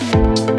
you